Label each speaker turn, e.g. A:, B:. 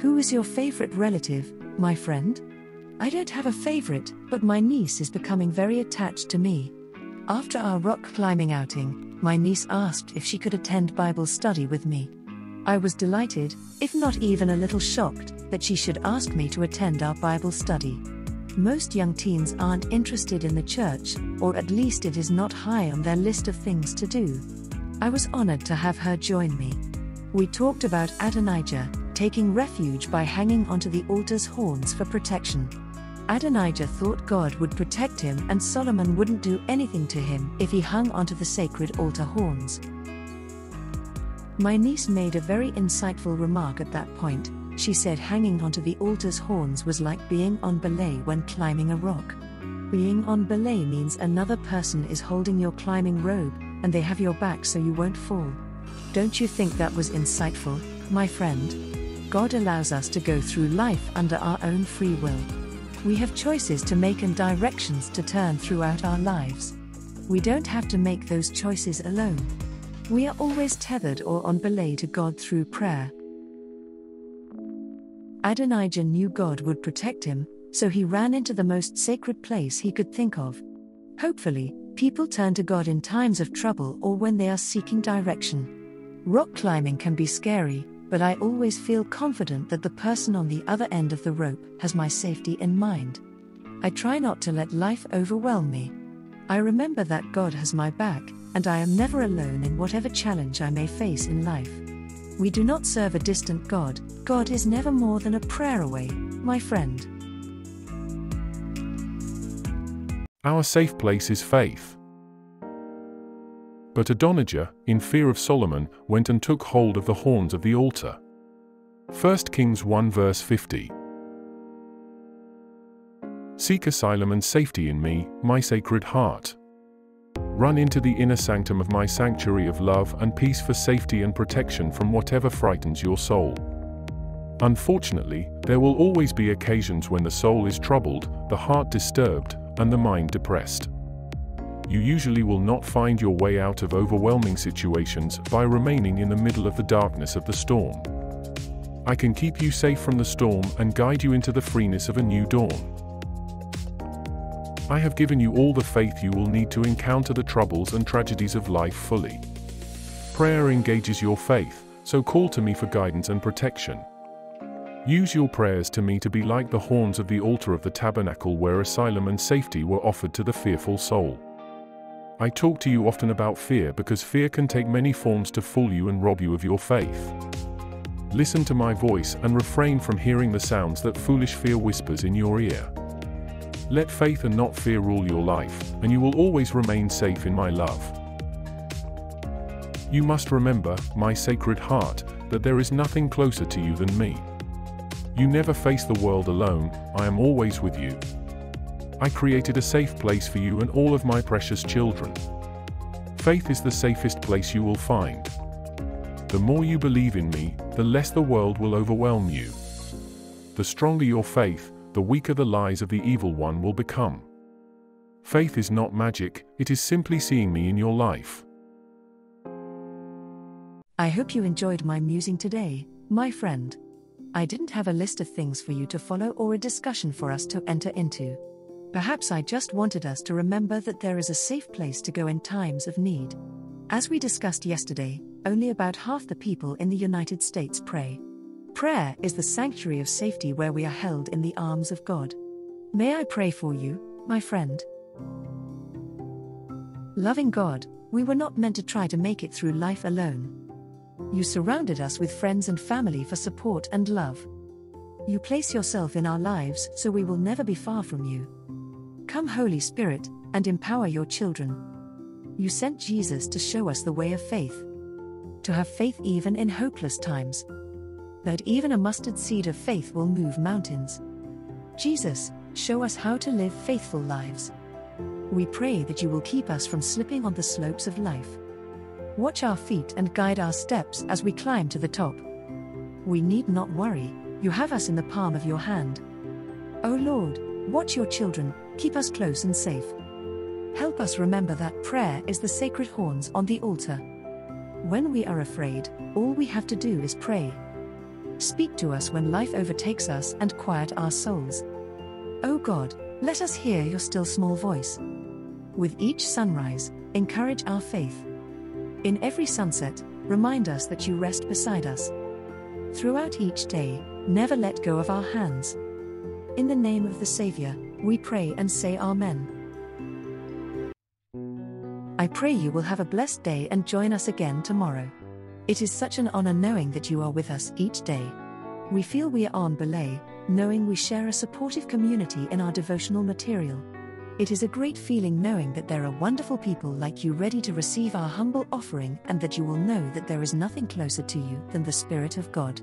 A: Who is your favorite relative, my friend? I don't have a favorite, but my niece is becoming very attached to me. After our rock climbing outing, my niece asked if she could attend Bible study with me. I was delighted, if not even a little shocked, that she should ask me to attend our Bible study. Most young teens aren't interested in the church, or at least it is not high on their list of things to do. I was honored to have her join me. We talked about Adonijah taking refuge by hanging onto the altar's horns for protection. Adonijah thought God would protect him and Solomon wouldn't do anything to him if he hung onto the sacred altar horns. My niece made a very insightful remark at that point. She said hanging onto the altar's horns was like being on belay when climbing a rock. Being on belay means another person is holding your climbing rope, and they have your back so you won't fall. Don't you think that was insightful, my friend? God allows us to go through life under our own free will. We have choices to make and directions to turn throughout our lives. We don't have to make those choices alone. We are always tethered or on belay to God through prayer. Adonijah knew God would protect him, so he ran into the most sacred place he could think of. Hopefully, people turn to God in times of trouble or when they are seeking direction. Rock climbing can be scary, but I always feel confident that the person on the other end of the rope has my safety in mind. I try not to let life overwhelm me. I remember that God has my back, and I am never alone in whatever challenge I may face in life. We do not serve a distant God, God is never more than a prayer away, my friend.
B: Our safe place is faith. But Adonijah, in fear of Solomon, went and took hold of the horns of the altar. 1 Kings 1 verse 50. Seek asylum and safety in me, my sacred heart. Run into the inner sanctum of my sanctuary of love and peace for safety and protection from whatever frightens your soul. Unfortunately, there will always be occasions when the soul is troubled, the heart disturbed, and the mind depressed. You usually will not find your way out of overwhelming situations by remaining in the middle of the darkness of the storm. I can keep you safe from the storm and guide you into the freeness of a new dawn. I have given you all the faith you will need to encounter the troubles and tragedies of life fully. Prayer engages your faith, so call to me for guidance and protection. Use your prayers to me to be like the horns of the altar of the tabernacle where asylum and safety were offered to the fearful soul. I talk to you often about fear because fear can take many forms to fool you and rob you of your faith. Listen to my voice and refrain from hearing the sounds that foolish fear whispers in your ear. Let faith and not fear rule your life, and you will always remain safe in my love. You must remember, my sacred heart, that there is nothing closer to you than me. You never face the world alone, I am always with you. I created a safe place for you and all of my precious children. Faith is the safest place you will find. The more you believe in me, the less the world will overwhelm you. The stronger your faith, the weaker the lies of the evil one will become. Faith is not magic, it is simply seeing me in your life.
A: I hope you enjoyed my musing today, my friend. I didn't have a list of things for you to follow or a discussion for us to enter into. Perhaps I just wanted us to remember that there is a safe place to go in times of need. As we discussed yesterday, only about half the people in the United States pray. Prayer is the sanctuary of safety where we are held in the arms of God. May I pray for you, my friend? Loving God, we were not meant to try to make it through life alone. You surrounded us with friends and family for support and love. You place yourself in our lives so we will never be far from you. Come, Holy Spirit, and empower your children. You sent Jesus to show us the way of faith. To have faith even in hopeless times that even a mustard seed of faith will move mountains. Jesus, show us how to live faithful lives. We pray that you will keep us from slipping on the slopes of life. Watch our feet and guide our steps as we climb to the top. We need not worry, you have us in the palm of your hand. O Lord, watch your children, keep us close and safe. Help us remember that prayer is the sacred horns on the altar. When we are afraid, all we have to do is pray. Speak to us when life overtakes us and quiet our souls. O God, let us hear your still small voice. With each sunrise, encourage our faith. In every sunset, remind us that you rest beside us. Throughout each day, never let go of our hands. In the name of the Saviour, we pray and say Amen. I pray you will have a blessed day and join us again tomorrow. It is such an honor knowing that you are with us each day. We feel we are on belay, knowing we share a supportive community in our devotional material. It is a great feeling knowing that there are wonderful people like you ready to receive our humble offering and that you will know that there is nothing closer to you than the Spirit of God.